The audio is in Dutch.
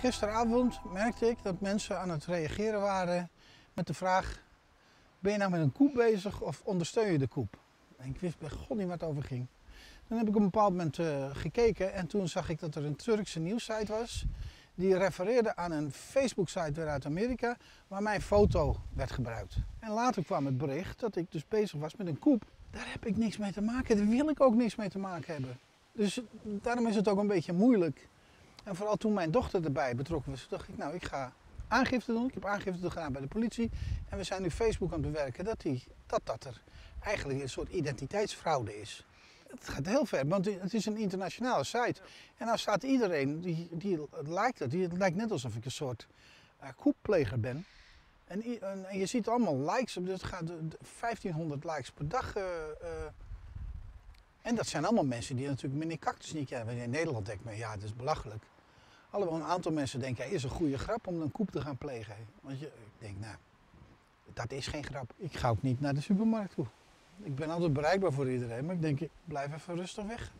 Gisteravond merkte ik dat mensen aan het reageren waren met de vraag: ben je nou met een koep bezig of ondersteun je de koep? En ik wist bij god niet wat het over ging. Dan heb ik op een bepaald moment uh, gekeken en toen zag ik dat er een Turkse nieuwssite was. Die refereerde aan een Facebook-site weer uit Amerika waar mijn foto werd gebruikt. En later kwam het bericht dat ik dus bezig was met een koep. Daar heb ik niks mee te maken, daar wil ik ook niks mee te maken hebben. Dus daarom is het ook een beetje moeilijk. En vooral toen mijn dochter erbij betrokken was, dacht ik, nou, ik ga aangifte doen. Ik heb aangifte gedaan bij de politie. En we zijn nu Facebook aan het bewerken dat, die, dat dat er eigenlijk een soort identiteitsfraude is. Het gaat heel ver, want het is een internationale site. En dan staat iedereen, die, die lijkt het, die, het lijkt net alsof ik een soort uh, koeppleger ben. En, en, je ziet allemaal likes, het gaat 1500 likes per dag. Uh, en dat zijn allemaal mensen die natuurlijk meneer Cactus niet kennen. In Nederland denkt men, ja, dat is belachelijk. Alhoewel een aantal mensen denken, ja, is een goede grap om een koep te gaan plegen. Want je, ik denk, nou, dat is geen grap. Ik ga ook niet naar de supermarkt toe. Ik ben altijd bereikbaar voor iedereen, maar ik denk, ik blijf even rustig weg.